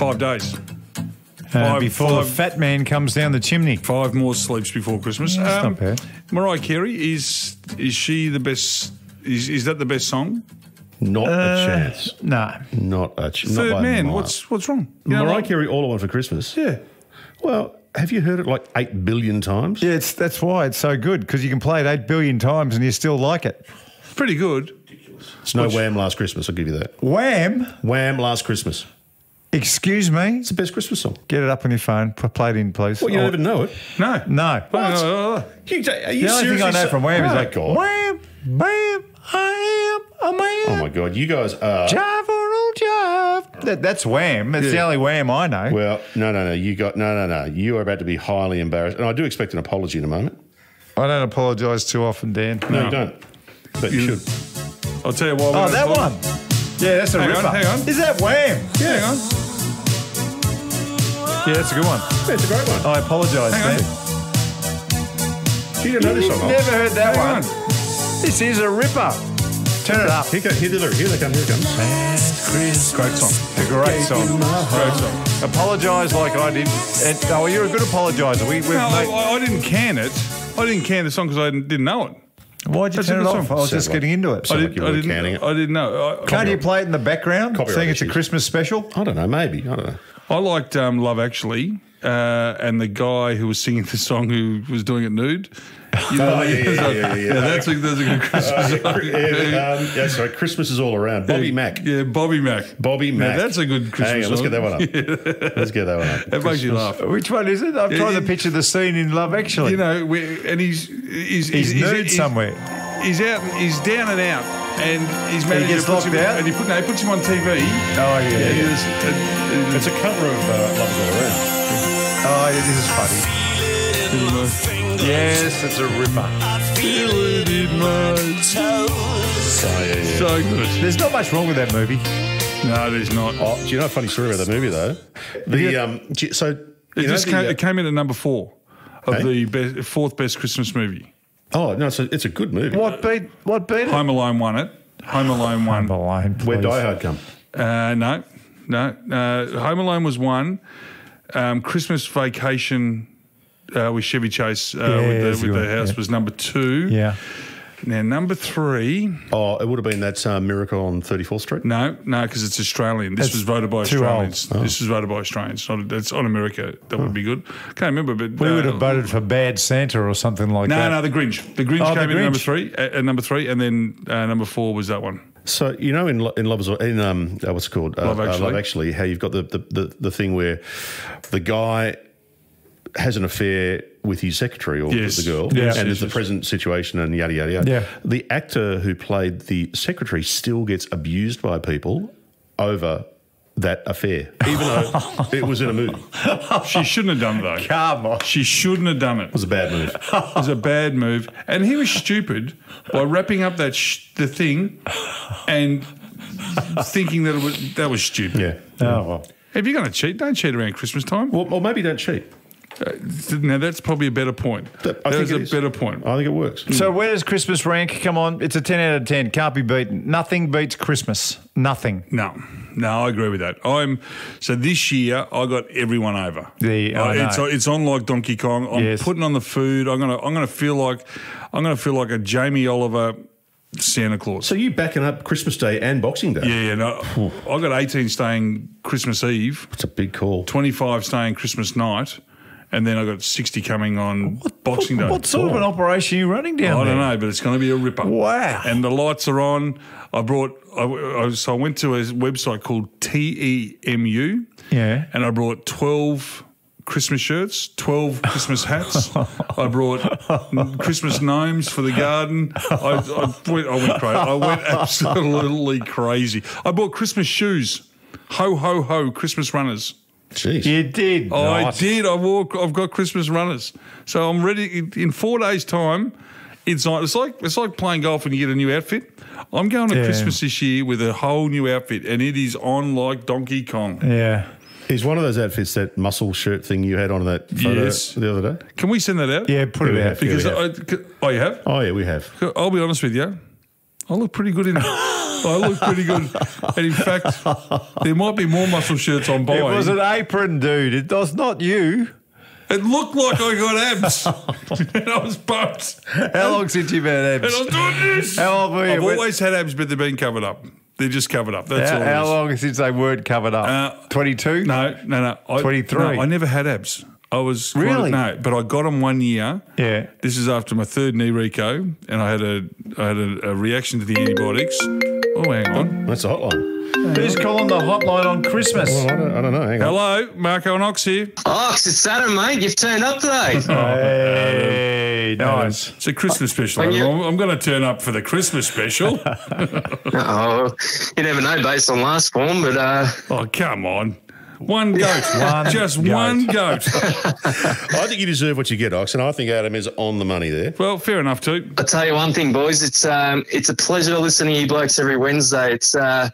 Five days. Uh, Five- before the fat man comes down the chimney. Five more sleeps before Christmas. Um, that's not bad. Mariah Carey is is she the best? Is is that the best song? Not a chance. No. Not a chance. Third man. What's what's wrong? You Mariah like- Carey, All I Want for Christmas? Yeah. Well, have you heard it like 8 billion times? Yeah, it's, that's why it's so good because you can play it 8 billion times and you still like it. Pretty good. It's no Wham Last Christmas, I'll give you that. Wham! Wham Last Christmas. Excuse me? It's the best Christmas song. Get it up on your phone. Play it in, please. Well, you don't even know it. No. No. No. You, are you The only thing I know from Wham is like, God. Wham, bam, I am a man. Oh, my God. You guys are. Jive or old jive. That, that's Wham. That's the only Wham I know. Well, no, no, no. You got. No, no, no. You are about to be highly embarrassed. And I do expect an apology in a moment. I don't apologise too often, Dan. No, No. you don't. But you, You- should. I'll tell you why. Oh, that one. Yeah, that's a Hang on, ripper. hang on. Is that Wham? Yeah, hang on. Yeah, that's a good one. Yeah, it's a great one. I apologise, Hang on. Dan. You didn't know this song. Never heard that Hang one. on. This is a ripper. Turn it up. Here, go- here, the lyric. here they come. Here it comes. Great song. A great song. Great song. Apologise like I did. And, oh, you're a good apologiser. We, we've No, I, I- I didn't can it. I didn't can the song because I didn't, didn't know it. why'd you That's turn it good off? song. I was just like- getting into it. I, did, like I, didn't, it. I didn't know. I, Can't you play it in the background, Copyright saying it's a. Christmas special? I don't know. Maybe. I don't know. I liked um, Love Actually, uh, and the guy who was singing the song who was doing it nude. You know, Oh, yeah, yeah, yeah, yeah, yeah. that's a, that's a good Christmas song. Yeah, um, yeah, sorry. Christmas is all around. Bobby Mack. Yeah, Bobby Mack. Bobby Yeah, Mack. that's a good Christmas Hang on, let's song. get that one up. Let's get that one up. That makes you laugh. Which one is it? I'm Yeah, trying to picture the scene in Love Actually. You know, and he's he's he's, nude somewhere. He's out. He's down and out, and his manager gets puts locked him, out? and he put no, he puts him on TV. Oh, yeah. Yeah. he was- and- and- It's a cover of uh, Love is All Around. Oh, yeah, this is funny. Yes, it's a ripper. Feel it in my toes. Oh, yeah, yeah. So good. There's not much wrong with that movie. No, there's not. Oh, do you know a funny story about that movie though? The um, you- so it just the, came, uh, it came in at number four of the best, fourth best Christmas movie. Oh no, it's a, it's a good movie. What beat? What beat it? Home Alone won it. Home Alone won. Home Alone, Where please. Die Hard come? Uh, no, no. Uh, Home Alone was one. Um, Christmas Vacation uh, with Chevy Chase uh, Yeah, with, that's the, with the house yeah. was number two. Yeah. Now number three. Oh, it would have been that uh, Miracle on 34th Street. No, no, because it's Australian. This That's was voted by too old. Australians. This was voted by Australians. Not, it's on America. That would be good. Can't remember, but We uh, would have voted for Bad Santa or something like No, that. no, no, the Grinch. The Grinch Oh, the came in at number three. At, at number three, and then uh, number four was that one. So you know in in Love is in um uh, what's it called uh, Love uh, Actually. Love Actually how you've got the, the the the thing where the guy has an affair with his secretary or Yes. the girl, Yes, and yes, there's the yes. present situation and yada yada yada. Yeah. The actor who played the secretary still gets abused by people over that affair, even though it was in a movie. She shouldn't have done it though. Come on. She shouldn't have done it. It was a bad move. It was a bad move, and he was stupid by wrapping up that sh- the thing and thinking that it was that was stupid. Yeah. Oh, well. If you're going to cheat, don't cheat around Christmas time. Well, or maybe don't cheat. Uh, now that's probably a better point. But I That think is it a is. better point. I think it works. So where does Christmas rank? Come on, it's a 10 out of 10. Can't be beaten. Nothing beats Christmas. Nothing. No, no, I agree with that. I'm so this year I got everyone over. The- I Uh, it's it's on like Donkey Kong. I'm Yes. putting on the food. I'm gonna I'm gonna feel like I'm gonna feel like a Jamie Oliver Santa Claus. So you backing up Christmas Day and Boxing Day? yeah, yeah. No, I got 18 staying Christmas Eve, It's a big call. 25 staying Christmas night, and then I got 60 coming on what, Boxing what, Day. What sort of an operation are you running down there? I there? don't know, but it's going to be a ripper. Wow. And the lights are on. I brought, I, I, so I went to a website called TEMU. Yeah. And I brought 12 Christmas shirts, 12 Christmas hats. I brought Christmas gnomes for the garden. I, I, went, I went crazy. I went absolutely crazy. I bought Christmas shoes. Ho, ho, ho, Christmas runners. Jeez. You did. Oh, I Nice. did. I wore. I've got Christmas runners, so I'm ready. In, in four days' time, it's like it's like it's like playing golf and you get a new outfit. I'm going to Yeah. Christmas this year with a whole new outfit, and it is on like Donkey Kong. Yeah. Is one of those outfits that muscle shirt thing you had on that photo Yes. the other day? Can we send that out? Yeah, put Yeah, it out. Because Yeah, I, c- oh, you have. Oh yeah, we have. I'll be honest with you. I look pretty good in it. I look pretty good. And in fact, there might be more muscle shirts I'm buying. It was an apron, dude. It was not you. It looked like I got abs. and I was pumped. How long since you've had And I abs? was doing this. How old were you? I've When- always had abs, but they've been covered up. They're just covered up. That's How, all. it how long since they weren't covered up? Uh, 22? No, no, no. 23. no, I never had abs. I was quite- Really? no, but I got them one year. Yeah. This is after my third knee reco, and I had a I had a, a reaction to the antibiotics. Oh, hang on. That's a hotline. Who's calling the hotline on Christmas? Well, I don't, I don't know. Hang on. Hello, Marko and Ox here. Ox, it's Saturn, mate. You've turned up today. Hey, nice. It's a Christmas special. You- I'm, I'm going to turn up for the Christmas special. oh, you never know based on last form, but uh, oh, come on. One goat. One Just goat. one goat. I think you deserve what you get, Ox, and I think Adam is on the money there. well, fair enough, too. I'll tell you one thing, boys. It's um, it's a pleasure to listen to you blokes every Wednesday. It's uh,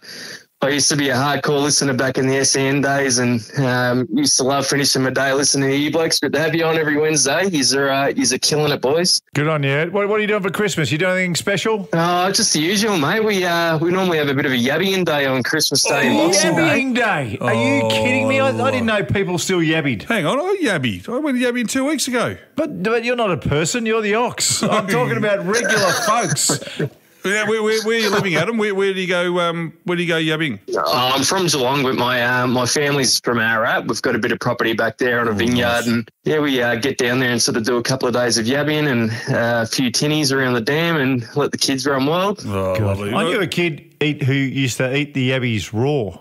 I used to be a hardcore listener back in the SEN days, and um, used to love finishing my day listening to you blokes. But to have you on every Wednesday, you're uh, you're killing it, boys. Good on you. What, what are you doing for Christmas? You doing anything special? Oh, just the usual, mate. We uh, we normally have a bit of a yabbying day on Christmas Day and Boxing Day. Yabbying Day. Are you Oh. kidding me? I, I didn't know people still yabbied. Hang on. I yabbied. I went yabbing two weeks ago. But, but you're not a person, you're the ox. I'm talking about regular folks. Yeah, where, where, where are you living, Adam? Where, where do you go? Um, where do you go yabbing? Uh, I'm from Geelong, but my uh, my family's from Ararat. We've got a bit of property back there on a vineyard, and yeah, we uh, get down there and sort of do a couple of days of yabbing and uh, a few tinnies around the dam, and let the kids run wild. Oh, lovely. I knew a kid eat who used to eat the yabbies raw.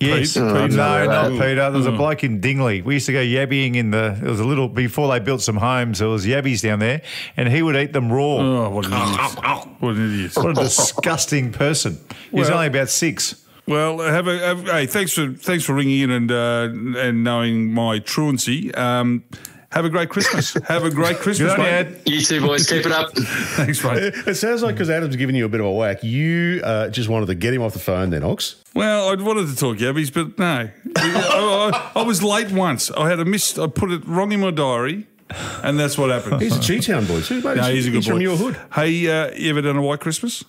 Yes, Pete? no, not Peter. There was a bloke in Dingley. We used to go yabbying in the. It was a little before they built some homes. There was yabbies down there, and he would eat them raw. Oh, what an idiot. What an idiot. What a disgusting person. He was Well- only about six. Well, have a have, hey, thanks for thanks for ringing in and uh, and knowing my truancy. Um, have a great Christmas. have a great Christmas, Good on you, mate. Ed. You two boys, keep it up. Thanks, mate. It sounds like because Adam's giving you a bit of a whack, you uh, just wanted to get him off the phone then, Ox. Well, I wanted to talk yabbies, but no. I, I- I was late once. I had a miss. I put it wrong in my diary, and that's what happened. He's a G-Town boy too, mate. No, he's a good boy. from your hood. Hey, uh, you ever done a white Christmas?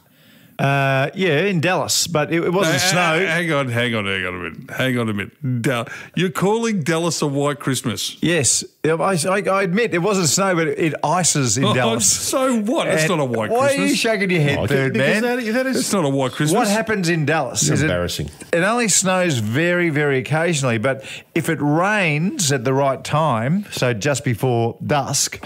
Uh, yeah, in Dallas, but it, it wasn't Uh, snow. Hang on, hang on, hang on a minute. Hang on a minute. Dal- You're calling Dallas a white Christmas? Yes, I, I, I admit it wasn't snow, but it, it ices in Oh, Dallas. so what? That's And not a white Christmas. Why are you shaking your head, Oh, third because man? that- that is- It's not a white Christmas. What happens in Dallas It's is it- embarrassing. It, only snows very, very occasionally, but if it rains at the right time, so just before dusk,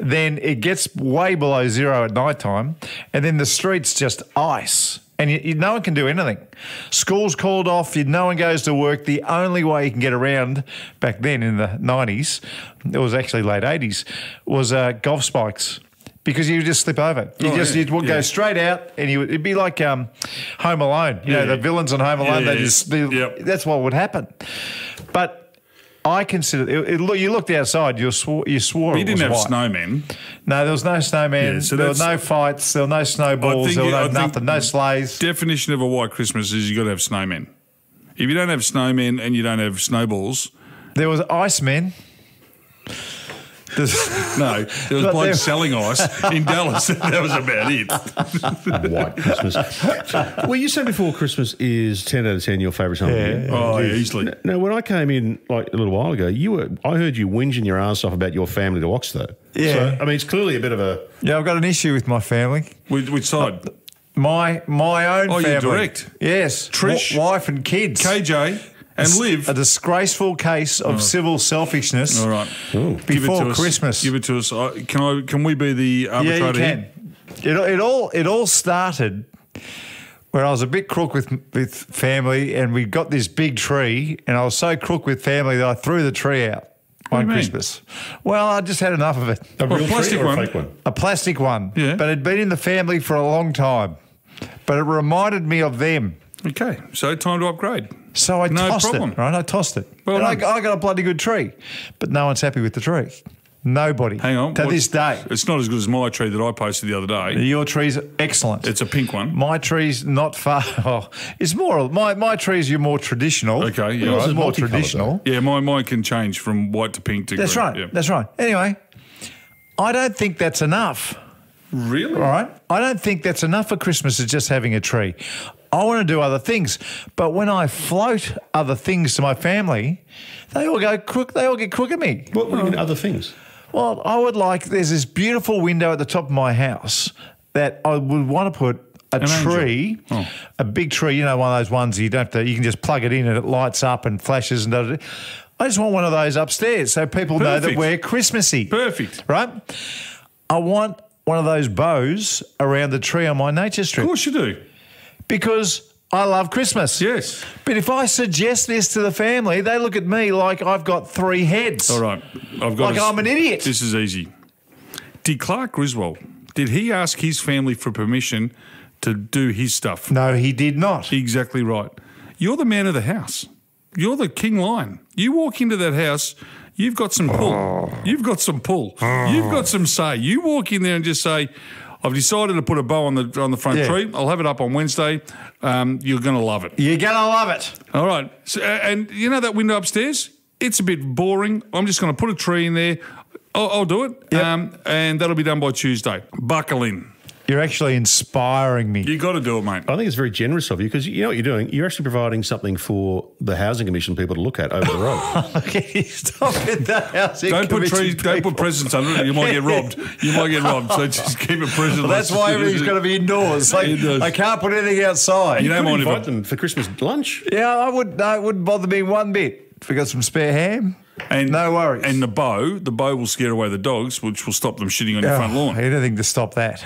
then it gets way below zero at night time, and then the streets just ice. And you, you, no one can do anything. School's called off. You, no one goes to work. The only way you can get around back then in the 90s, it was actually late 80s, was uh, golf spikes. Because you just slip over. You Oh, just yeah, you'd go yeah. straight out, and you it'd be like um, Home Alone. You know, Yeah. the villains on Home Alone. They just they, Yep. that's what would happen. But I consider it, it, look. You looked outside. You swore. You swore. Didn't have white. snowmen. No, there was no snowmen. Yeah, so there were no fights. There were no snowballs. There were no nothing. No sleighs. Definition of a white Christmas is you got to have snowmen. If you don't have snowmen and you don't have snowballs, There was icemen. There's, no, there was But blokes there- selling ice in Dallas. that was about it. White Christmas. well, you said before Christmas is 10 out of 10 your favourite time of year. Oh, yeah, easily. Now, when I came in like a little while ago, you were I heard you whinging your ass off about your family to Ox, though. Yeah. So, I mean, it's clearly a bit of a. yeah, I've got an issue with my family. Which, which side? My my own Oh, family. you're direct. Yes, Trish. w- wife and kids. KJ and live A disgraceful case of civil selfishness. All right. Give it Before to us. Christmas. Give it to us. I, can I? Can we be the arbitrator? Yeah, you arbitrator? here? can. It, it all it all started when I was a bit crook with with family, and we got this big tree, and I was so crook with family that I threw the tree out What on you mean? Christmas. Well, I just had enough of it. A Well, real plastic tree or a fake one? A plastic one, Yeah. but it'd been in the family for a long time. But it reminded me of them. Okay, so time to upgrade. So I No tossed problem. it, right? I tossed it. Well and I. I got a bloody good tree, but no one's happy with the tree. Nobody. Hang on. To what's- this day. it's not as good as my tree that I posted the other day. Your tree's excellent. It's a pink one. My tree's not far. Oh, it's more my my trees. You're more traditional. Okay, yeah. Right, Yours is more multicoloured, traditional. Yeah, mine, mine can change from white to pink to That's green. right. Yeah. That's right. Anyway, I don't think that's enough. Really? All right. I don't think that's enough for Christmas, is just having a tree. I want to do other things. But when I float other things to my family, they all go crook. They all get crook at me. What, what do you mean other things? Well, I would like. There's this beautiful window at the top of my house that I would want to put a An tree, Oh. a big tree. You know, one of those ones you don't have to. You can just plug it in and it lights up and flashes and does it. I just want one of those upstairs so people know that we're Christmassy. Perfect. Right? I want one of those bows around the tree on my nature strip. Of course you do. Because I love Christmas. Yes. But if I suggest this to the family, they look at me like I've got three heads. All right. I've got. Like I'm an idiot. This is easy. Did Clark Griswold? Did he ask his family for permission to do his stuff? No, he did not. Exactly right. You're the man of the house. You're the king lion. You walk into that house, you've got some pull. You've got some pull. You've got some say. You walk in there and just say, I've decided to put a bow on the on the front Yeah. tree. I'll have it up on Wednesday. Um, you're going to love it. You're gonna love it. All right. So, and you know that window upstairs? It's a bit boring. I'm just going to put a tree in there. I'll, I'll do it. Yep. Um, and that'll be done by Tuesday. Buckle in. You're actually inspiring me. You got to do it, mate. I think it's very generous of you because you know what you're doing. You're actually providing something for the housing commission people to look at over the road. Okay, stop it. That housing Don't put commission trees. Don't put presents under it. You might get robbed. You might get robbed. So just keep it present. Well, that's why everything's got to be indoors. Like, Indoors. I can't put anything outside. You don't Could mind if invite them for Christmas lunch. yeah, I would. No, it wouldn't bother me one bit. If we got some spare ham, And no worries. And the bow, the bow will scare away the dogs, which will stop them shitting on your front Oh, lawn. Anything to stop that.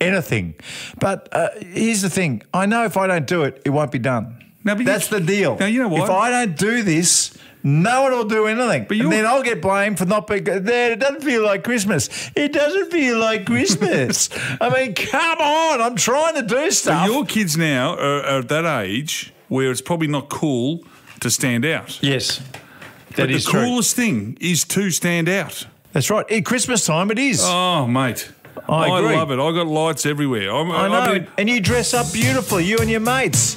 Anything. But uh, here's the thing. I know if I don't do it, it won't be done. Now, but you- That's the deal. Now, you know what? If I don't do this, no one will do anything. But and then I'll get blamed for not being there. It doesn't feel like Christmas. It doesn't feel like Christmas. I mean, come on. I'm trying to do But stuff. your kids now are, are at that age where it's probably not cool to stand out. yes. But That is the true. coolest thing is to stand out. That's right. At Christmas time, it is. Oh, mate. I agree. love it. I got lights everywhere. I'm, I know. mean, and you dress up beautifully, you and your mates.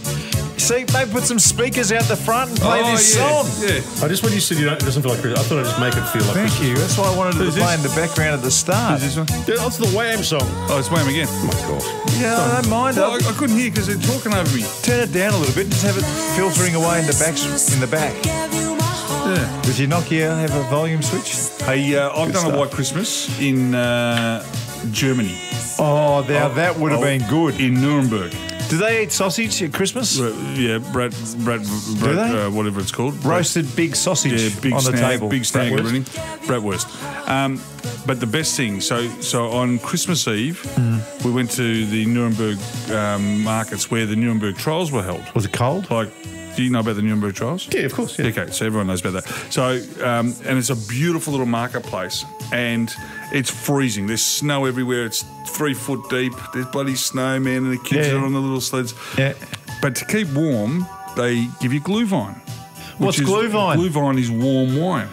See, they put some speakers out the front and play oh, this yeah, song. Yeah. I just when you said you don't, it doesn't feel like Christmas, I thought I'd just make it feel like Thank Christmas. you. That's why I wanted to Who's play this? in the background at the start. Is this one? Yeah, That's the Wham song. Oh, it's Wham again. Oh my god. Yeah, I don't mind. Well, I, I'll I couldn't hear because they're talking over me. turn it down a little bit and just have it filtering away in the back. In the back. Yeah. Does your Nokia have a volume switch? Hey, uh, I've done stuff. a white Christmas in uh, Germany. Oh, now that would have Oh, been good. In Nuremberg. Do they eat sausage at Christmas? Yeah, Brad, Brad, Brad they? uh, whatever it's called. Brad- Roasted big sausage yeah, big on the snag, table. big snag Bratwurst. everything. Bratwurst. Um, but the best thing, so so on Christmas Eve, Mm. we went to the Nuremberg um, markets where the Nuremberg trials were held. Was it cold? Like, do you know about the Nuremberg trials? Yeah, of course. Yeah. Okay, so everyone knows about that. So, um, and it's a beautiful little marketplace, and it's freezing. There's snow everywhere. It's three foot deep. There's bloody snowmen, and the kids Yeah. are on the little sleds. Yeah. But to keep warm, they give you Glühwein. What's which is- Glühwein? Glühwein is warm wine.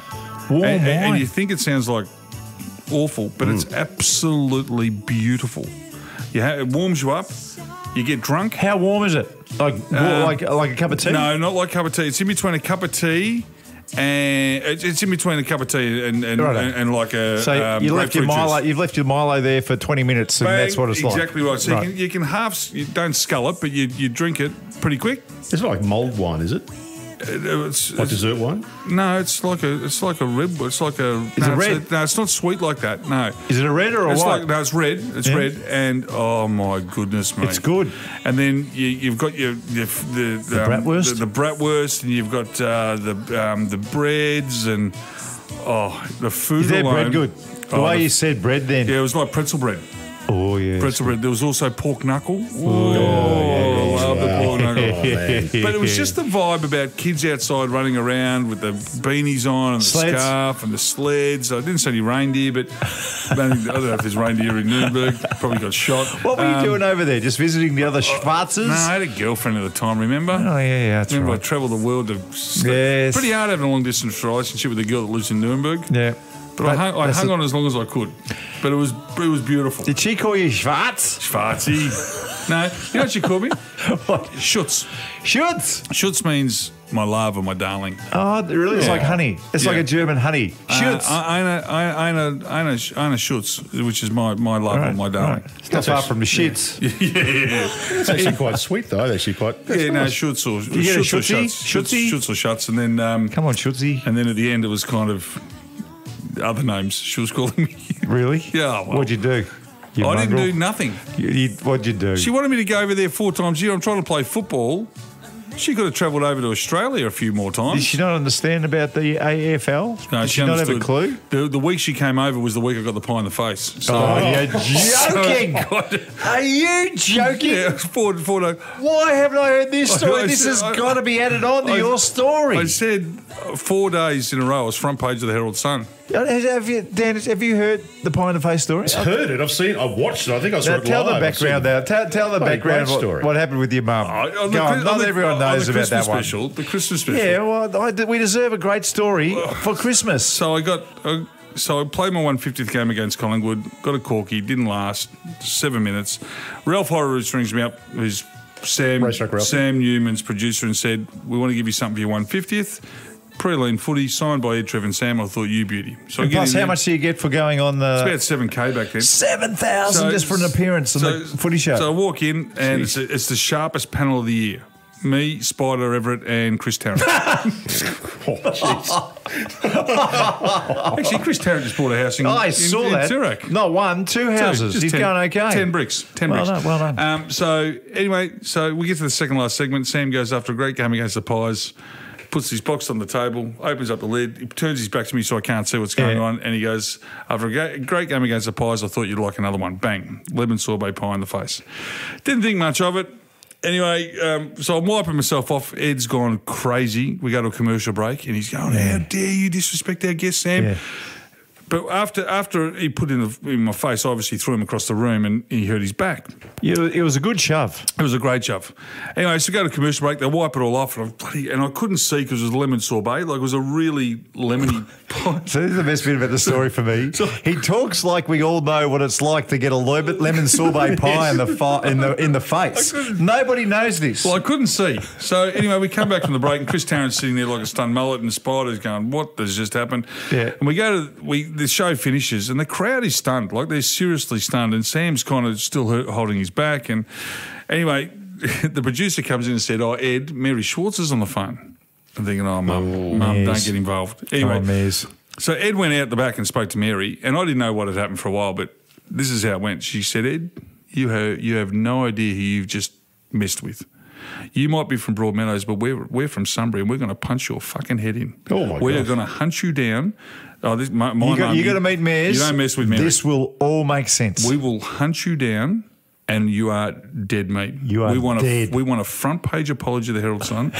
Warm and, and- and you think it sounds like awful, but it's absolutely beautiful. You ha- it warms you up. You get drunk. How warm is it? Like, Uh, like, like a cup of tea? No, not like a cup of tea. It's in between a cup of tea and it's, it's in between a cup of tea and and, Righto. and, and like a So um, you left your Milo. juice. You've left your Milo there for twenty minutes, and Bang, that's what it's like. exactly right. So Right. You, can, you can half, you don't scull it, but you, you drink it pretty quick. It's not like mulled wine, is it? It's, Like it's- dessert wine? no, it's like a it's like a red. It's like a. Is no, it it's red? a- no, it's not sweet like that. No. Is it a red or a It's white? like no, it's red. It's Yeah. red, and oh my goodness, mate, It's good. And then you, you've got your, your the the, bratwurst? the, the bratwurst, and you've got uh, the um, the breads, and oh, the food. Is alone, bread good? The Oh, way the- you said bread then. yeah, it was like pretzel bread. Oh yeah. Pretzel bread. There was also pork knuckle. Oh, I love the pork knuckle. man. But it was just the vibe about kids outside running around with the beanies on and the Sleds. scarf and the sleds. I didn't see any reindeer, but I don't, think- I don't know if there's reindeer in Nuremberg. Probably got shot. What were you Um, doing over there? Just visiting the other Schwarzes? No, I had a girlfriend at the time, remember? Oh yeah, yeah, that's Remember, I travelled the world to. Yes. Pretty hard having a long distance relationship with a girl that lives in Nuremberg. Yeah. But, I hung, I hung on as long as I could. But it was it was beautiful. Did she call you Schwarz? Schwarzy. no, you know what she called me? What? Schutz. Schutz. Schutz means my love, or my darling. Oh, it really? It's Yeah. like honey. It's like a German honey. Schutz. Uh, Aina, Aina, Aina, Aina Schutz, which is my, my love or my darling. It's not far from the shits. Yeah, yeah. It's actually quite sweet, though. It's actually, quite. Yeah, no, Schutz or you get a Schutz or Schutz. Schutz, Schutz or Schutz. And then, um, Come on, Schutzy. and then at the end, it was kind of other names she was calling me. Really? Yeah, well, What'd you do? You I didn't mongrel? do nothing. You, you, what'd you do? She wanted me to go over there four times a year. I'm trying to play football. She could have travelled over to Australia a few more times. Did times. she not understand about the AFL? No, Did she, not have a clue? The, the week she came over was the week I got the pie in the face. So, Oh, you're joking. God. Are you joking? Yeah, it was four, four days. Why haven't I heard this story? I this said- has I- got to be added on to I- your story. I said uh, four days in a row. I was front page of the Herald Sun. have you, Dan, have you heard the pie in the face story? I've heard it. I've seen. it. I've watched it. I think I saw Now, it tell the live. I've seen background now. Tell, tell the Oh, background great what, story. what happened with your mum. On Go on, Chris- not the- everyone on knows about Christmas that one. special, The Christmas special. Yeah, well, I, we deserve a great story for Christmas. So I got. Uh, so I played my 150th game against Collingwood. Got a corky. Didn't last. Seven minutes. Ralph Horowitz rings me up. Who's Sam? Sam Newman's producer, and said, "We want to give you something for your 150th." Pre-lean footy signed by Ed, Trev, and Sam. I thought you beauty. So plus, how there. much do you get for going on the About seven k back then. seven thousand So- just for an appearance on so- the footy show? So I walk in, and it's, it's the sharpest panel of the year. Me, Spider Everitt, and Chris Tarrant. Oh. Actually, Chris Tarrant just bought a house in, I in, saw in that. Toorak. Not one, two houses. Just He's 10 going okay. Ten bricks. Ten Well bricks. done, well done. Um, so anyway, so we get to the second last segment. Sam goes after a great game against the Pies, puts his box on the table, opens up the lid, he turns his back to me so I can't see what's going Yeah. on, and he goes, "After a great game against the Pies, I thought you'd like another one." Bang, lemon sorbet pie in the face. Didn't think much of it. Anyway, um, so I'm wiping myself off. Ed's gone crazy. We go to a commercial break, and he's going, "How dare you disrespect our guest, Sam?" Yeah. But after after he put in, the, in my face, I obviously threw him across the room and he hurt his back. You- it was a good shove. It was a great shove. Anyway, so go to commercial break. They wipe it all off, and I, bloody, and I couldn't see because it was lemon sorbet. Like it was a really lemony pie. So this is the best bit about the story for me. he talks like we all know what it's like to get a lemon, lemon sorbet pie in the fi- in the in the face. Nobody knows this. Well, I couldn't see. So anyway, we come back from the break, and Chris Tarrant's sitting there like a stunned mullet, and Spider's going, "What has just happened?" Yeah. And we go to we the show finishes, and the crowd is stunned, like they're seriously stunned, and Sam's kind of still holding his back, and anyway, the producer comes in and said, "Oh, Ed, Mary Schwarz is on the phone." I'm thinking, "Oh, mum, mum, don't get involved." Anyway, so Ed went out the back and spoke to Mary, and I didn't know what had happened for a while, but this is how it went. She said, "Ed, you have you have no idea who you've just messed with. You might be from Broadmeadows, but we're we're from Sunbury, and we're going to punch your fucking head in. Oh, my We're going to hunt you down. Oh, this, my, my You got, mum, you got to meet Mares. You don't mess with Mary. This will all make sense. we will hunt you down." And you are dead meat. You are we want dead. A, we want a front page apology of the Herald Sun.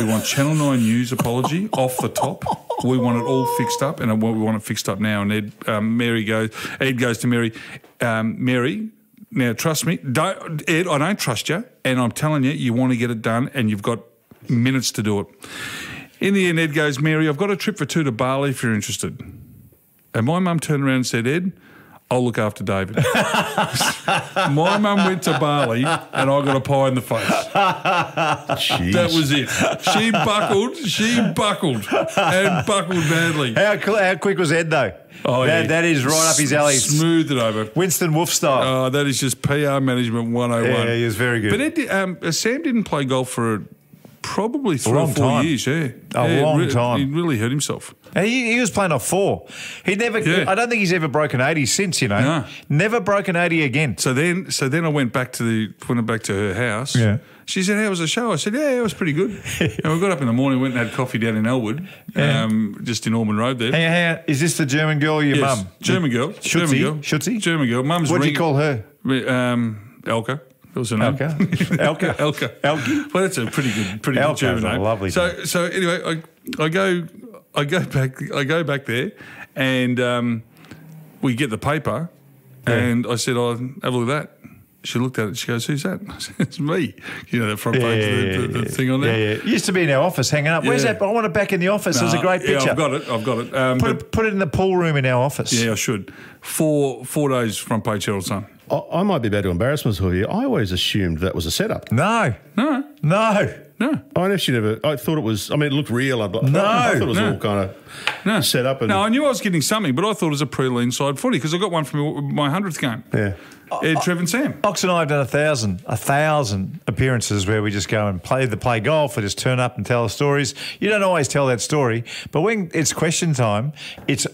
we want Channel 9 News apology off the top. We want it all fixed up, and we want it fixed up now. And Ed, um, Mary goes, Ed goes to Mary, um, Mary, now trust me, don't, Ed, I don't trust you, and I'm telling you, you want to get it done, and you've got minutes to do it. In the end, Ed goes, Mary, I've got a trip for two to Bali if you're interested. And my mum turned around and said, Ed, I'll look after David. my mum went to Bali and I got a pie in the face. Jeez. That was it. She buckled, she buckled and buckled badly. how, how quick was Ed though? Oh, that, yeah. that is right up his alley. Smoothed it over. Winston Wolfe style. Oh, that is just PR management 101. Yeah, he was very good. But Ed, um, Sam didn't play golf for probably three long or four time. years. Yeah, A Yeah, long time. He really hurt himself. He, he was playing off four. He never. Yeah. I don't think he's ever broken eighty since. You know, No. never broken eighty again. So then, so then I went back to the went back to her house. Yeah. She said, "How was the show?" I said, "Yeah, it was pretty good." and we got up in the morning, went and had coffee down in Elwood, um, just in Ormond Road there. Hey, hey, is this the German girl, or your Yes, mum? German girl, German Schutzy? girl, Schutzy? German girl. Mum's. What'd you call her? Um, Elka. That was her name. Elka? Elka? Elka. Elke? Well, that's a pretty good, pretty Elka's good German name. lovely So, so anyway, I, I go, I go back, I go back there, and um, we get the paper, and I said, "Oh, have a look at that." She looked at it. She goes, "Who's that?" I said, "It's me." You know, that front page, the, the, the thing on there. Yeah, yeah. Used to be in our office hanging up. Where's that? I want it back in the office. There's a great picture. Yeah, I've got it. I've got it. Um, Put but, it, put it in the pool room in our office. yeah, I should. Four four days front page Herald Sun. I, I might be about to embarrass myself here. I always assumed that was a setup. No. No, No. No. I actually never. I thought it was. I mean, it looked real. I, I thought it was no. all kind of No. set up. And no, I knew I was getting something, but I thought it was a pre-lean side footy because I got one from my hundredth game. yeah. Ed, Trev, and Sam. Ox and I have done a thousand, a thousand appearances where we just go and play the play golf or just turn up and tell the stories. You don't always tell that story, but when it's question time, it's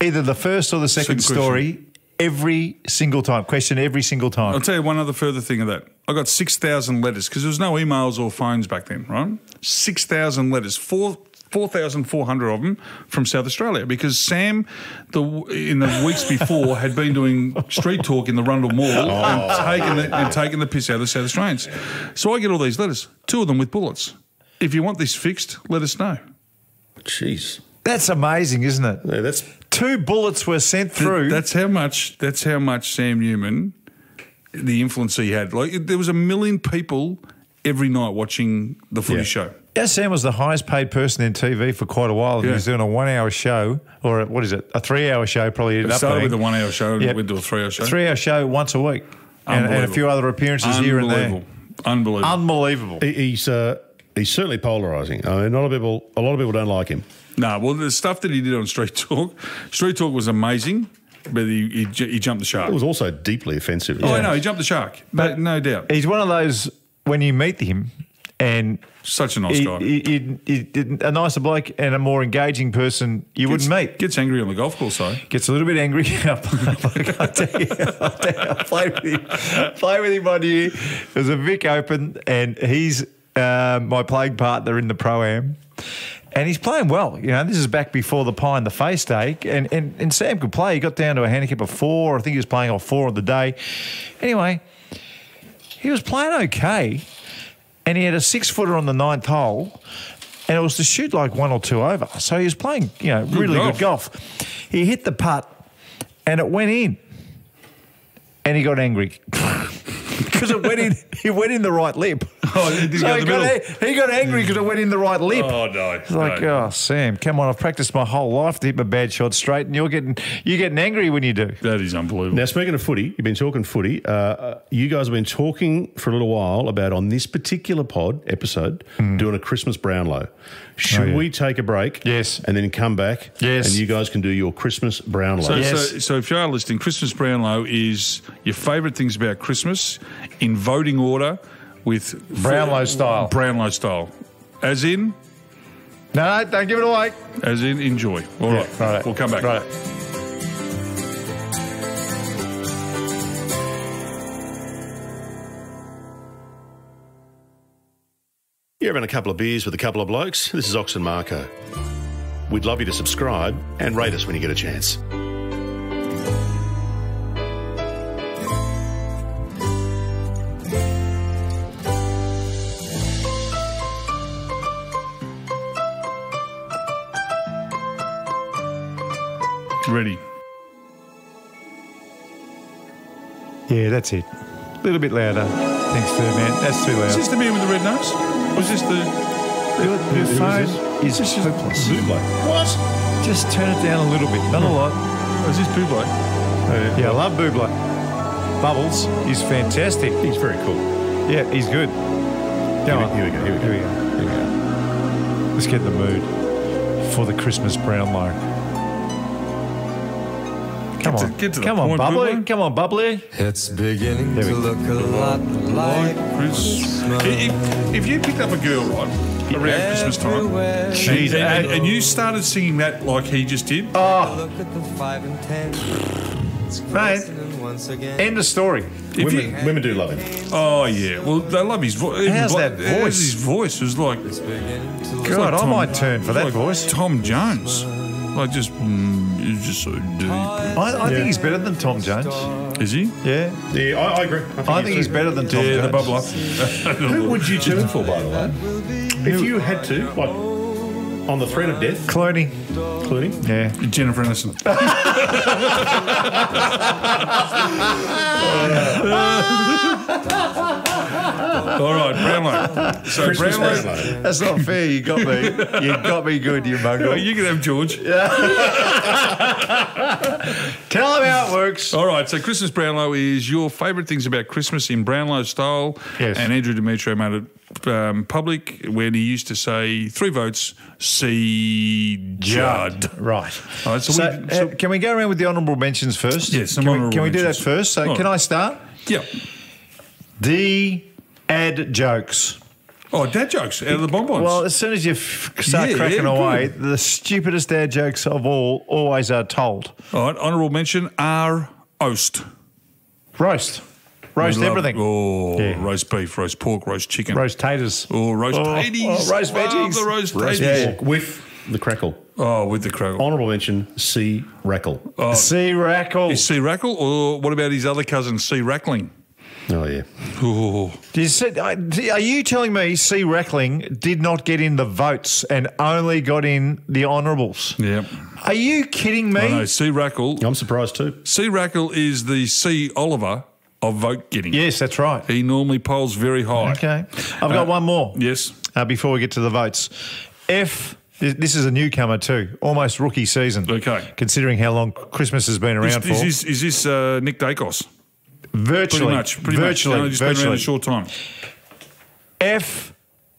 either the first or the second Second story every single time. Question every single time. I'll tell you one other further thing of that. I got 6,000 letters because there was no emails or phones back then, right? 6,000 letters, four. 4,400 of them from South Australia because Sam, the in the weeks before, had been doing street talk in the Rundle Mall oh. and, taking the, and taking the piss out of the South Australians. So I get all these letters, two of them with bullets. If you want this fixed, let us know. Jeez. That's amazing, isn't it? Yeah, that's Two bullets were sent through. That's how much. That's how much Sam Newman, the influence he had. Like there was a million people every night watching the footy Yeah. show. Yeah, Sam was the highest paid person in TV for quite a while. He was doing a one hour show, or a, what is it, a three hour show, probably ended It up started being. with a one-hour show, and Yep. we'd do a three-hour show. Three hour show once a week. And, and a few other appearances here and there. Unbelievable. Unbelievable. Unbelievable. he- he's uh, he's certainly polarizing. I mean, a lot of people a lot of people don't like him. No, well, the stuff that he did on Street Talk, Street Talk was amazing, but he, he, he jumped the shark. It was also deeply offensive. Oh, I know, he jumped the shark, but no doubt. He's one of those when you meet him and Such a nice he, guy. he- he- he- a nicer bloke and a more engaging person you gets, wouldn't meet. Gets angry on the golf course, though. Gets a little bit angry. I tell you, I tell you, I played with him. Played with him one year. It was a Vic Open, and he's uh, my playing partner in the pro am. And he's playing well. You know, this is back before the pie and the face day. And, and, and Sam could play. He got down to a handicap of four. I think he was playing off four of the day. Anyway, he was playing okay. And he had a six footer on the ninth hole. And it was to shoot like one or two over. So he was playing, you know, really golf. good golf. He hit the putt and it went in. And he got angry. Because it went in, he went in the right lip. Oh, did he so go he, the got, middle? a- he got angry because it went in the right lip. Oh, no. It's like, oh, Sam, come on! I've practiced my whole life to hit my bad shot straight, and you're getting you're getting angry when you do. That is unbelievable. Now, speaking of footy, you've been talking footy. Uh, Uh, you guys have been talking for a little while about on this particular pod episode doing a Christmas Brownlow. Should. Oh, yeah. we take a break? Yes. And then come back? Yes. And you guys can do your Christmas Brownlow. So, Yes. so, so if you are listening, Christmas Brownlow is your favourite things about Christmas in voting order with Brownlow style. Brownlow style, as in, No, don't give it away. as in, enjoy. All right, right. we'll come back. Right. You're having a couple of beers with a couple of blokes. This is Ox and Marko. We'd love you to subscribe and rate us when you get a chance. Ready. Yeah, that's it. A little bit louder. Thanks, for man. That's too Is loud. this the man with the red nose? Was this the? Your, your is phone is hopeless. What? Just turn it down a little bit, not a lot. Oh, Was this Buble? Yeah, I love Buble. Bubbles, he's fantastic. He's very cool. Yeah, he's good. Go on. Here we go. Here we go. Here we go. Here we go. Let's get the mood for the Christmas Brownlow. Come Get to- on, get to the come on, bubbly, Buble. come on, bubbly. It's beginning to look a lot like Chris. If, if you picked up a girl, right, around Christmas time, everywhere. and, Jeez, and, and- and you started singing that like he just did, Oh, Look at the five and ten. It's Mate. once again. end of story. if you, Women, women do love him. oh yeah, well they love his voice. How's that voice? His voice was like It's beginning to look God, I might turn for that like voice. Tom Jones, like just mm, he's just so deep. I, I think he's better than Tom Jones. Is he? Yeah, Yeah, I, I agree. I think he's better than Tom yeah, the Jones. bubbler. Who would you turn for, by the way? If you had to, like, on the threat of death, Clooney. Clooney? Yeah. Jennifer Aniston. Uh, All right, Brownlow. So Christmas Brownlow. Brownlow. That's not fair. You got me. You got me good, you mongrel. you can have George. Tell them how it works. All right, so Christmas Brownlow is your favourite things about Christmas in Brownlow style. Yes. And Andrew Demetriou made it um, public when he used to say three votes, C. Judd. Right. All right, so So, we- so- uh, can we go around with the honourable mentions first? Yes, some Can we, honourable can we do that mentions. first? So, All can right. I start? Yeah. D add jokes. Oh, dad jokes out of the bonbons. Well, as soon as you f- start Yeah, cracking yeah, away, good. the stupidest dad jokes of all always are told. All right, honourable mention are Oast. Roast. Roast love- everything. Oh, Yeah. roast beef, roast pork, roast chicken. Roast taters. Oh, roast Oh, patties. oh, roast Love veggies. the roast Roast patties. Yeah. pork with the crackle. Oh, with the crackle. Honourable mention, C. Rackle. Oh, Sea rackle. is C. Rackle, or what about his other cousin, C. Rackling? Oh, yeah. Oh, Do you say- are you telling me C. Rackling did not get in the votes and only got in the honourables? yeah. Are you kidding me? I know, C. Rackle. I'm surprised too. C. Rackle is the C. Oliver of vote getting. Yes, that's right. He normally polls very high. Okay. I've got one more Yes. uh, before we get to the votes. F. This this is a newcomer too, almost rookie season. Okay. Considering how long Christmas has been Is, around is for. this, is this uh, Nick Daicos? Virtually. Pretty much. Pretty virtually. much. Just been around virtually. a short time. F.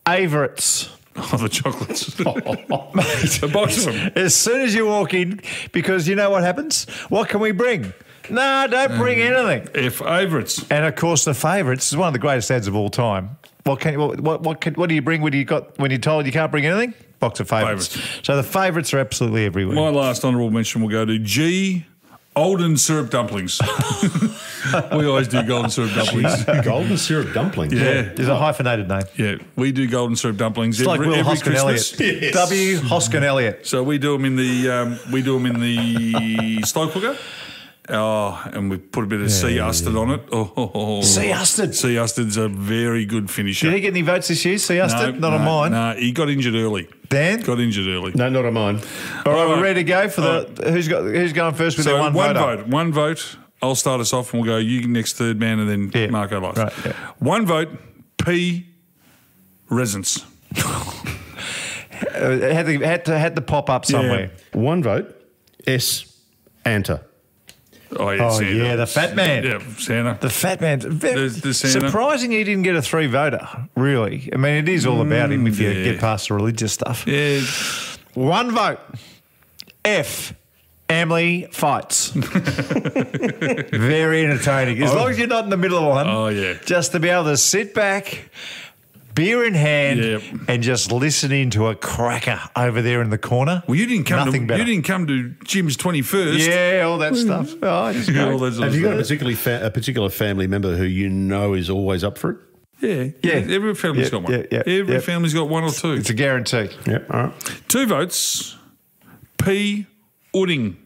Favorites. Oh, the chocolates. a box of them. As soon as you walk in, because you know what happens? What can we bring? No, don't bring Mm. anything. F. Favourites. And of course, the favourites is one of the greatest ads of all time. What can what what what, can, what do you bring when you got when you're told you can't bring anything? Box of. Favourites. So the favourites are absolutely everywhere. My last honourable mention will go to G. Olden syrup dumplings. we always do golden syrup dumplings. Golden syrup dumplings. Yeah. It's a hyphenated name. Yeah, we do golden syrup dumplings It's every, like Will every Hoskin Christmas. Elliott. W. Hoskin Elliott. So we do them in the um, we do them in the slow cooker. Oh, and we put a bit of sea mustard on it. Oh, oh, oh. Sea mustard? Sea mustard's a very good finisher. Did he get any votes this year? See, Usted? Not on mine. No, he got injured early. Dan? Got injured early. No, not on mine. All right, All we're ready to go for the. Who's got? Who's going first with So their one, one, vote? vote, one vote. I'll start us off, and we'll go you next third man, and then Yeah. Marko last. Right, yeah. One vote. P. Resins. Had, to, had to had to pop up somewhere. One vote, S. Anta. Oh yeah, Oh yeah, the fat man. Yeah, Santa. The fat man. The- the surprising he didn't get a three voter. Really, I mean, it is all about him if you mm, yeah. get past the religious stuff. yeah, One vote. F. Emily fights. Very entertaining. As oh. long as you're not in the middle of one. Oh, yeah. Just to be able to sit back, beer in hand, Yep. and just listening to a cracker over there in the corner. Well, you didn't come Nothing to better. you didn't come to Jim's twenty first. Yeah, all that stuff. Oh, just Yeah, all that Have you got a particularly fa- a particular family member who you know is always up for it? Yeah, Yeah. Every family's Yeah, got one. yeah, yeah, Every yeah. family's got one or two. It's a guarantee. Yeah, all right. Two votes. P. Pudding.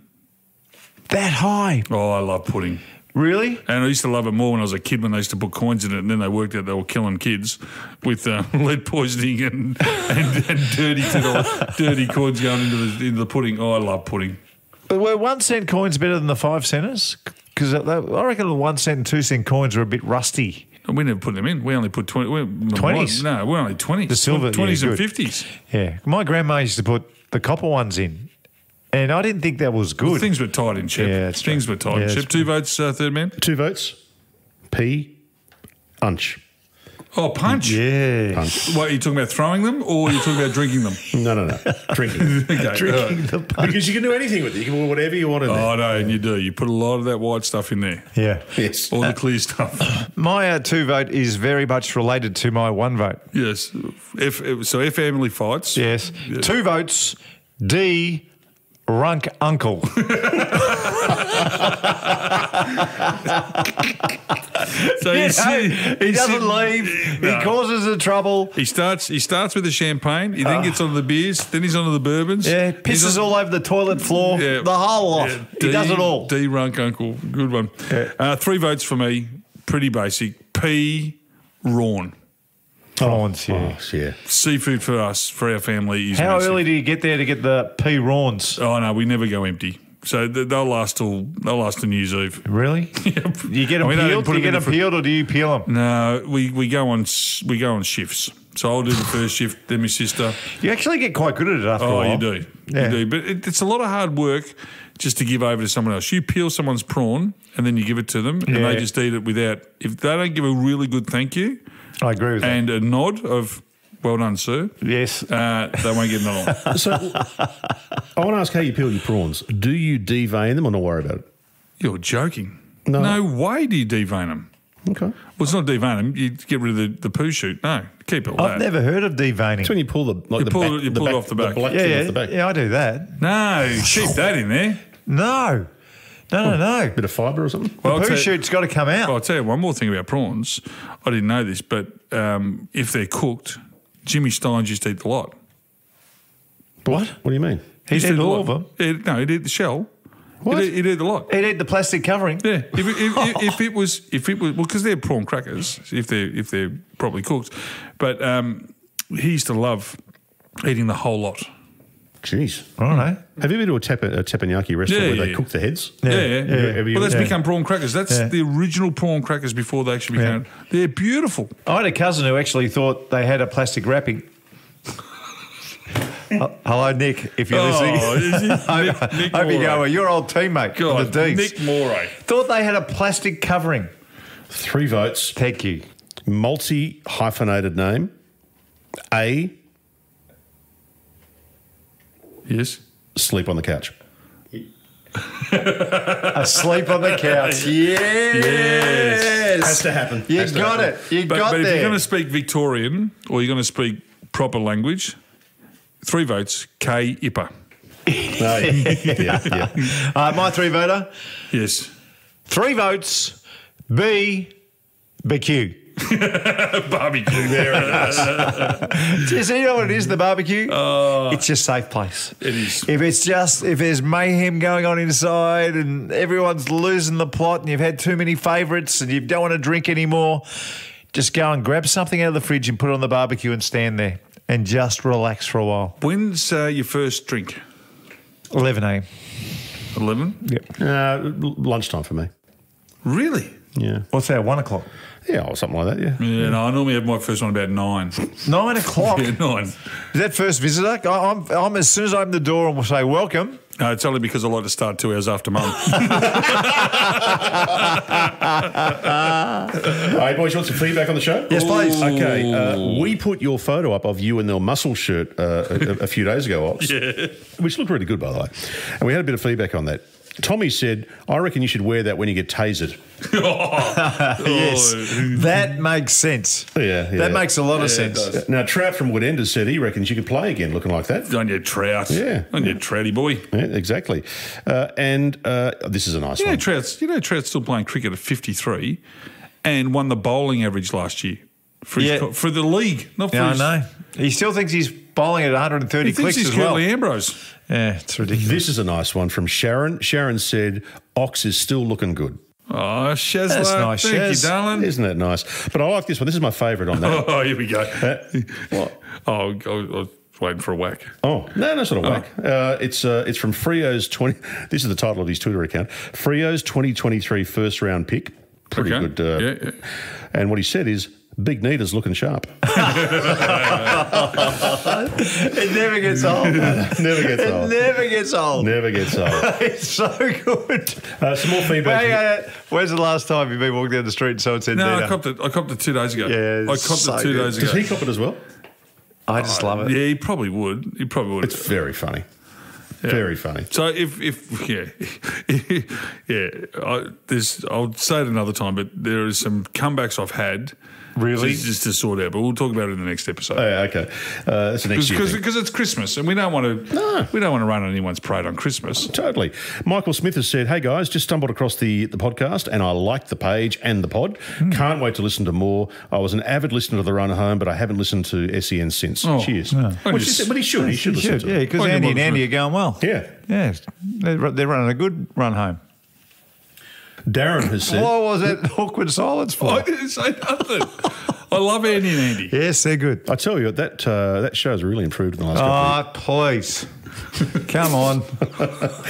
That high. Oh, I love pudding. Really? And I used to love it more when I was a kid when they used to put coins in it, and then they worked out they were killing kids with uh, lead poisoning and and, and dirty dirty coins going into the into the pudding. Oh, I love pudding. But were one cent coins better than the five centers? Because I reckon the one cent and two cent coins are a bit rusty. We never put them in. We only put twenty. 20s? No, we're only twenties. The silver, twenties yeah, and fifties. Yeah. My grandma used to put the copper ones in, and I didn't think that was good. Things were tight in shape. Yeah, Things right. were tight Yeah, in that's shape. Two votes, uh, third man. Two votes, P. Unch. Oh, punch. yeah. Punch. What are you talking about? Throwing them, or are you talking about drinking them? No, no, no. Drinking. Okay, Drinking all right. the because you can do anything with it. You can put whatever you want in there. Oh no, and you do. You put a lot of that white stuff in there, Yeah. Yes. all the clear stuff. My uh, two vote is very much related to my one vote. yes. If, if so, if family fights, Yes. Yeah. Two votes. D. Runk uncle. So you know, see- he doesn't leave. No. He causes the trouble. He starts. He starts with the champagne. He then gets onto the beers. Then he's onto the bourbons. Ah. Yeah, pisses on- all over the toilet floor. Yeah. The whole lot. Yeah, he does it all. D Runk Uncle. Good one. Uh, three votes for me. Pretty basic. P. Rawn. Prawns, yeah. Oh, yeah. Seafood for us, for our family, is How massive. early do you get there to get the P Rawns? Oh no, we never go empty. so they'll last till they'll last to New Year's Eve. Really? You get them I mean, peeled? put Do you them get them the fr- peeled or do you peel them? No, we, we go on we go on shifts. So I'll do the first shift, then my sister. You actually get quite good at it after a Oh, you do, Yeah. you do. But it, it's a lot of hard work just to give over to someone else. You peel someone's prawn and then you give it to them, and they just eat it without. If they don't give a really good thank you I agree with that. and a nod of "Well done, sir," yes. uh, they won't get another one. So I want to ask how you peel your prawns. Do you devein them or not worry about it? You're joking. No. no way do you devein them. Okay. Well, it's not devein them. You get rid of the, the poo shoot. No, keep it. I've never heard of deveining. It's when you pull the like You the pull back, it- you pull it off the back. black Yeah, yeah, off the back. yeah, I do that. No, keep that in there. No, no, no, no. A Bit of fibre or something. Well, I'll the poo tell you- shoot's got to come out. Well, I'll tell you one more thing about prawns. I didn't know this, but um, if they're cooked, Jimmy Stein used to eat the lot. What? What do you mean? He'd used to eat the all of them. He'd- no, he'd eat the shell. What? He'd, he'd eat the lot. He'd eat the plastic covering. Yeah, if, it- if, if, if it was, if it was, well, because they're prawn crackers, if they're if they're properly cooked, but um, he used to love eating the whole lot. Jeez. I don't know. Have you been to a, tep- a teppanyaki restaurant Yeah, where yeah, they yeah. cook the heads? Yeah, yeah. yeah. Have you- well, that's yeah. become prawn crackers. That's Yeah. the original prawn crackers before they actually Yeah. became. They're beautiful. I had a cousin who actually thought they had a plastic wrapping. Uh, Hello, Nick, if you're Oh, listening. is he? I Nick- hope Nick you go Moray. Your old teammate, God, the Deeds. Nick Moray. Thought they had a plastic covering. Three votes. Thank you. Multi hyphenated name. A. Yes. Sleep on the couch. Asleep on the couch. Yes. yes. Has to happen. You Has to got happen. it. You But, got but if you're going to speak Victorian or you're going to speak proper language, three votes. K Ippa. No, yeah, yeah, yeah. Uh, my three voter. Yes. Three votes. B. BQ. Barbecue. There it is. So you know what it is, the barbecue? it's your safe place. It is. If it's just, if there's mayhem going on inside and everyone's losing the plot and you've had too many favourites and you don't want to drink anymore, just go and grab something out of the fridge and put it on the barbecue and stand there and just relax for a while. When's uh, your first drink? 11 a.m. 11? Yep. Uh, lunchtime for me. Really? Yeah. What's that, one o'clock? Yeah, or something like that, yeah. Yeah, no, I normally have my first one about nine. Nine o'clock? Yeah, Is nine. that first visitor? I- I'm, I'm, as soon as I open the door and will say welcome, No, it's only because I like to start two hours after mum. Hey, boys, you want some feedback on the show? Yes, please. Okay, uh, we put your photo up of you in the muscle shirt uh, a, a few days ago, Ox. Yeah. Which looked really good, by the way. And we had a bit of feedback on that. Tommy said, I reckon you should wear that when you get tasered. yes, that makes sense. Yeah, yeah. That makes a lot of Yeah, it sense. Now, Trout from Woodenders said he reckons you could play again looking like that. On your trout. Yeah. On your trouty boy. Yeah, exactly. Uh, and uh, this is a nice You know, one. Trout's, you know, Trout's still playing cricket at 53 and won the bowling average last year for, his Yeah. for the league, not for Yeah, I his. know. He still thinks he's bowling at 130 He clicks he's as well. Curtly Ambrose. Yeah, it's ridiculous. This is a nice one from Sharon. Sharon said, Ox is still looking good. Oh, Shazla. That's nice, Thank Shaz. you, darling. Isn't that nice? But I like this one. This is my favourite on that. Oh, here we go. what? Oh, I was waiting for a whack. Oh no, that's not a whack. Uh, it's uh, it's from Frio's twenty. This is the title of his Twitter account. Frio's 2023 first round pick. Pretty Okay. good. Uh, Yeah, yeah. And what he said is, Big Nita's looking sharp. It never gets old. Never gets it old. never gets old. Never gets old. It's so good. Uh, some more feedback. Hang on, When's the last time you've been walking down the street and someone said No, Nina? I copped it. I copped it two days ago. Yeah, I copped so it two good. days Does he cop it as well? I just love it. Yeah, he probably would. He probably would. It's very funny. Very funny. So if if yeah yeah I, there's I'll say it another time, but there is some comebacks I've had. Really? Just, just to sort out, but we'll talk about it in the next episode. Oh, yeah, okay. Uh, that's the next year. because it's Christmas and we don't want to No. we don't want to run on anyone's parade on Christmas. Totally. Michael Smith has said, Hey guys, just stumbled across the, the podcast and I liked the page and the pod. Hmm. Can't wait to listen to more. I was an avid listener to The Run Home, but I haven't listened to SEN since. Oh, Cheers. yeah. Which is, but he should. He should You listen should, to yeah, because Andy and Andy are going well. Yeah. Yeah, they're running a good run home. Darren has said, What was that awkward silence for? I didn't say nothing. I love Andy and Andy. yes, they're good. I tell you, that uh, that show's really improved in the last couple of Ah, please. Come on.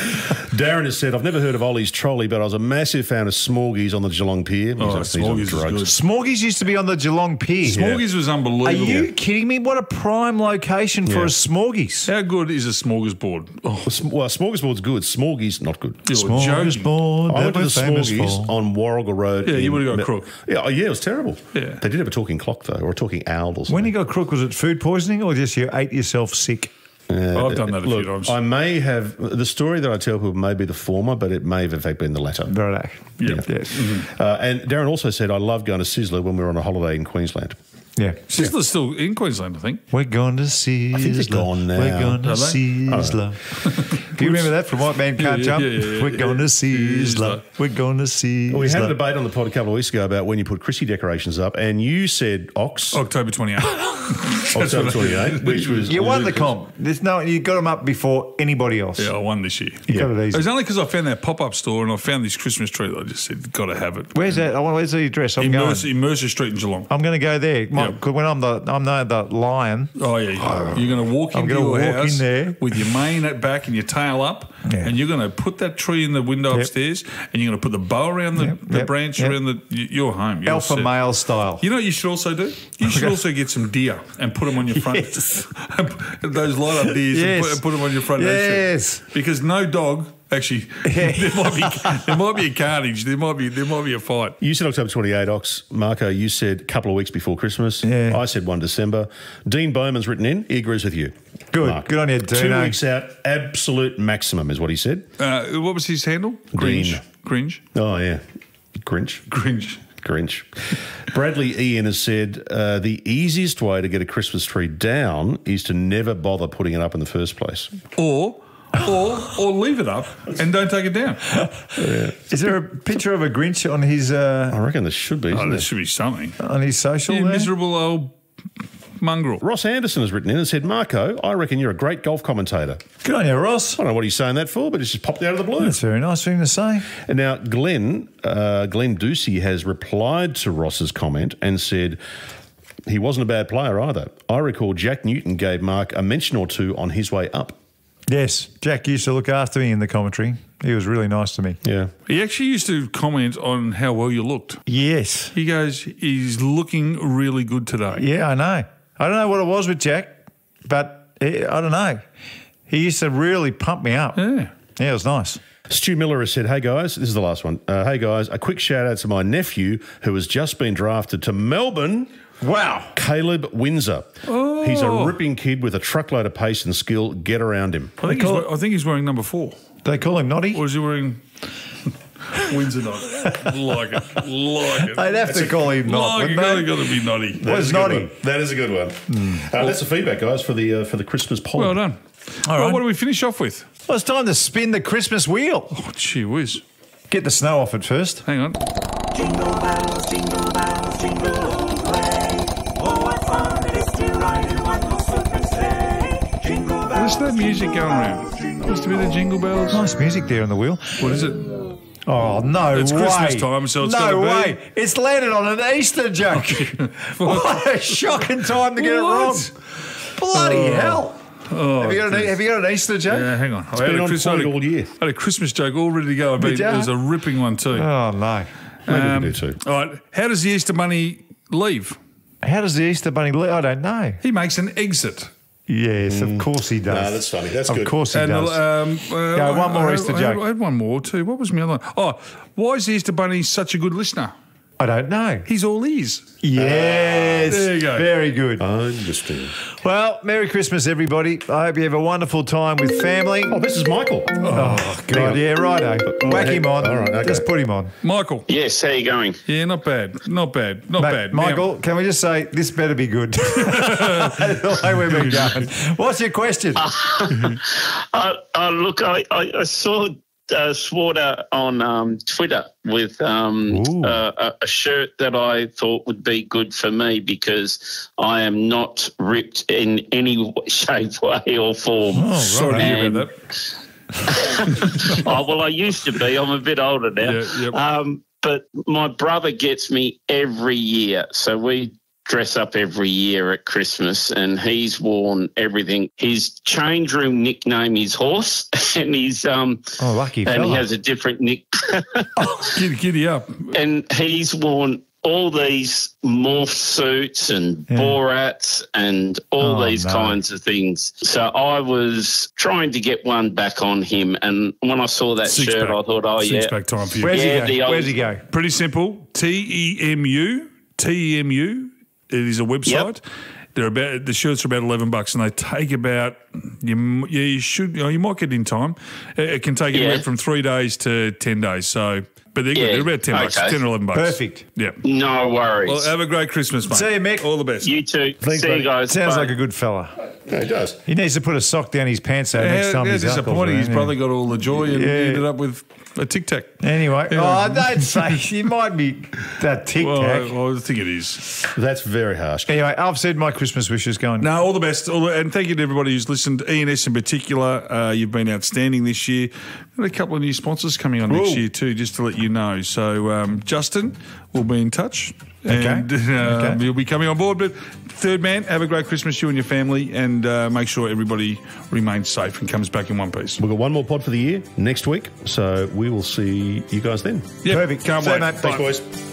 Darren has said, I've never heard of Ollie's Trolley, but I was a massive fan of Smorgies on the Geelong Pier. Oh, He's on- he's on Smorgies is good. Smorgies used to be on the Geelong Pier. Smorgies was unbelievable. Are you kidding me? What a prime location for a Smorgies. How good is a smorgasbord? Oh, Sm- Well, Smorgasbord's good. Smorgies, not good. you're. Smorgasbord, I went to the Smorgies for. on Warrigal Road. Yeah, you would've got Me- crook. Yeah, oh, yeah, it was terrible. Yeah. They did have a talking clock, though, or a talking owl or something. When you got crook, was it food poisoning or just you ate yourself sick? I've done that a Look, few times. I may have the story that I tell people may be the former, but it may have in fact been the latter. Right. Yeah. Yes. Uh, and Darren also said, I love going to Sizzler when we were on a holiday in Queensland. Yeah. Sizzler's still in Queensland, I think. We're going to Sizzler. think they're gone now. We're going to Are they? Sizzler. Do you remember that from White Man Can't Yeah, Jump? yeah, yeah, yeah, We're going to yeah. Sizzler. We're going to Sizzler. Well, we had a debate on the pod a couple of weeks ago about when you put Chrissy decorations up, and you said Ox, October 28th. October 28, which was. You won the comp. There's no, you got them up before anybody else. yeah, I won this year. You got it It easy. was only because I found that pop up store and I found this Christmas tree that I just said, got to have it. Where's that? Oh, Where's the address? I'm In going. Mercer, in Mercer Street in Geelong. I'm going to go there. My, Yeah. 'cause when I'm the I'm the, the lion. Oh yeah, you're going to walk I'm into your walk in there. with your mane at back and your tail up, Yeah. and you're going to put that tree in the window Yep. upstairs, and you're going to put the bow around the, Yep, the yep, branch around the. y- You're home. You're Alpha set. male style. You know what you should also do? You should also get some deer and put them on your front. Yes. Those light up deers and, put, and put them on your front. Yes. Because no dog. Actually, there might be there might be a carnage. There might be there might be a fight. You said October 28, Ox. Marko, you said a couple of weeks before Christmas. Yeah. I said 1 December. Dean Bowman's written in. He agrees with you. Good. Good on you, Dean. Two weeks out, absolute maximum is what he said. Uh, what was his handle? Dean. Grinch. Grinch. Oh, yeah. Grinch. Grinch. Grinch. Bradley Ian has said uh, the easiest way to get a Christmas tree down is to never bother putting it up in the first place. Or or or leave it up and don't take it down. Is there a picture of a Grinch on his uh, I reckon there should be. Oh, isn't there there? should be something. on his social? You there? miserable old mongrel. Ross Anderson has written in and said, Marko, I reckon you're a great golf commentator. Good on you, Ross. I don't know what he's saying that for, but it's just popped out of the blue. That's a very nice thing to say. And now Glenn, uh, Glenn Ducey has replied to Ross's comment and said he wasn't a bad player either. I recall Jack Newton gave Mark a mention or two on his way up. Yes, Jack used to look after me in the commentary. He was really nice to me. Yeah. He actually used to comment on how well you looked. Yes. He goes, he's looking really good today. Yeah, I know. I don't know what it was with Jack, but eh, I don't know. He used to really pump me up. Yeah. Yeah, it was nice. Stu Miller has said, Hey guys, this is the last one. Uh, hey guys, a quick shout out to my nephew who has just been drafted to Melbourne. Wow. Caleb Windsor. Oh. He's a ripping kid with a truckload of pace and skill. Get around him. I think, he's—I think he's wearing number four. They call him Noddy. Or is he wearing Windsor not? like it. Like it. They'd have to call him Nod. like it. Gotta, they? gotta be noddy. That Where's is a good Noddy? one. That is a good one. Uh, that's the feedback, guys, for the uh, for the Christmas poll. Well done. All well, right. what do we finish off with? Well, it's time to spin the Christmas wheel. Oh, gee whiz. Get the snow off it first. Hang on. Jingle bells, jingle bells, jingle What's that music going around? Must be the jingle bells. Nice music there on the wheel. What is it? Oh no It's way! Christmas time, so it's no gotta be. way! It's landed on an Easter joke. what a shocking time to get it wrong! What? Bloody hell! Oh, have, you got an, have you got an Easter joke? Yeah, hang on. I been on Chris- point a- all year. I had a Christmas joke all ready to go. I mean, was a ripping one too. Oh no! Maybe we Um, can do two. All right. How does the Easter Bunny leave? How does the Easter Bunny leave? I don't know. He makes an exit. Yes, of course he does. No, that's funny. That's of good. course he And does. um, uh, Go, one more I- Easter I joke. I had one more too. What was my other one? Oh, why is the Easter Bunny such a good listener? I don't know. He's all ears. Yes, There you go. Very good. Understood. Well, Merry Christmas, everybody. I hope you have a wonderful time with family. Oh, this is Michael. Oh, God, yeah, righto. Whack him on. All right, okay. Just put him on. Michael. Yes, how you going? Yeah, not bad. Not bad. Not Mate, bad. Michael, can we just say this better be good? the way we've been going. What's your question? Uh, uh, look, I, I, I saw uh, Swarter on um, Twitter with um, uh, a, a shirt that I thought would be good for me because I am not ripped in any shape, way, or form. Oh, sorry to hear And- about that. oh, well, I used to be. I'm a bit older now. Yeah, yep. Um, but my brother gets me every year. So we dress up every year at Christmas, and he's worn everything. His change room nickname is Horse, and he's um, Oh, lucky and he has a different nick. oh, Giddy, giddy up. and he's worn all these morph suits and Borats and all Oh, these no. kinds of things. So I was trying to get one back on him, and when I saw that Six shirt, pack. I thought, oh Six yeah, back time for you. Where's Yeah, he the go? old- Where's he go? Pretty simple. T E M U. T E M U. It is a website. They're about the shirts are about eleven bucks, and they take about you. Yeah, you should. You, know, you might get in time. It, it can take Yeah. anywhere from three days to ten days. So, but they're good. Yeah, They're about ten bucks, ten or eleven bucks. Perfect. Yeah. no worries. Well, have a great Christmas, mate. See you, Mick. All the best. you too. Thanks, See buddy. you guys. Sounds Bye. like a good fella. Yeah, it does. He needs to put a sock down his pants out next time yeah, he's up. disappointing. His brother got all the joy and Yeah. he ended up with a tic tac. Anyway, Yeah. oh, don't say he might be that tic Well, I, tac. well, I think it is. That's very harsh. Anyway, I've said my Christmas wishes. Going. No, all the best. All the, and thank you to everybody who's listened. ENS in particular, uh, you've been outstanding this year. Got a couple of new sponsors coming on next year too, just to let you know. So um, Justin will be in touch. Okay. And uh, Okay. he'll be coming on board. But third man, have a great Christmas, you and your family, and uh, make sure everybody remains safe and comes back in one piece. We've got one more pod for the year next week, so we will see you guys then. Yep, Perfect. Can't See you, wait. mate. Thanks, Bye. boys.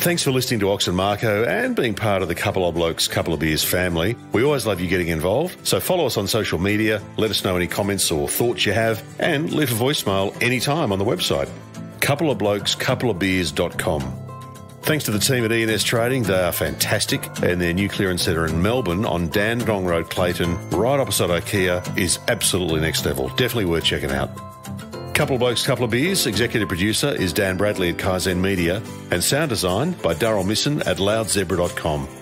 Thanks for listening to Ox and Marko and being part of the Couple of Blokes, Couple of Beers family. We always love you getting involved, so follow us on social media, let us know any comments or thoughts you have, and leave a voicemail anytime on the website. Couple of Blokes, Couple of Beers.com. Thanks to the team at ENS Trading, they are fantastic, and their new clearance centre in Melbourne on Dandenong Road, Clayton, right opposite IKEA, is absolutely next level. Definitely worth checking out. Couple of Blokes, Couple of Beers, executive producer is Dan Bradley at Kaizen Media, and sound design by Daryl Misson at loudzebra.com.